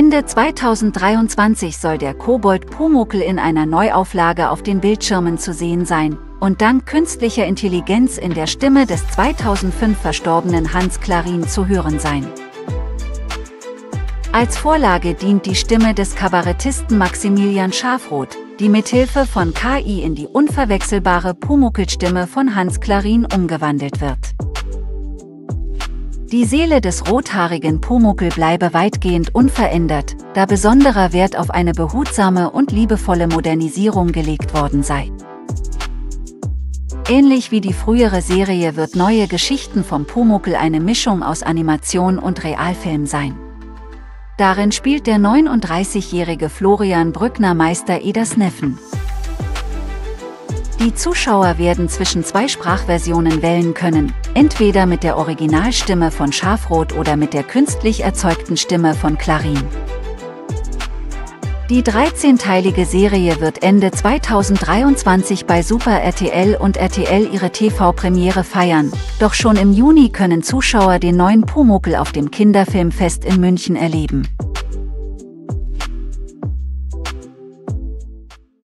Ende 2023 soll der Kobold Pumuckl in einer Neuauflage auf den Bildschirmen zu sehen sein und dank künstlicher Intelligenz in der Stimme des 2005 verstorbenen Hans Klarin zu hören sein. Als Vorlage dient die Stimme des Kabarettisten Maximilian Schafroth, die mithilfe von KI in die unverwechselbare Pumuckl-Stimme von Hans Klarin umgewandelt wird. Die Seele des rothaarigen Pumuckl bleibe weitgehend unverändert, da besonderer Wert auf eine behutsame und liebevolle Modernisierung gelegt worden sei. Ähnlich wie die frühere Serie wird neue Geschichten vom Pumuckl eine Mischung aus Animation und Realfilm sein. Darin spielt der 39-jährige Florian Brückner Meister Eders Neffen. Die Zuschauer werden zwischen zwei Sprachversionen wählen können, entweder mit der Originalstimme von Schafrot oder mit der künstlich erzeugten Stimme von Clarin. Die 13-teilige Serie wird Ende 2023 bei Super RTL und RTL ihre TV-Premiere feiern, doch schon im Juni können Zuschauer den neuen Pumuckl auf dem Kinderfilmfest in München erleben.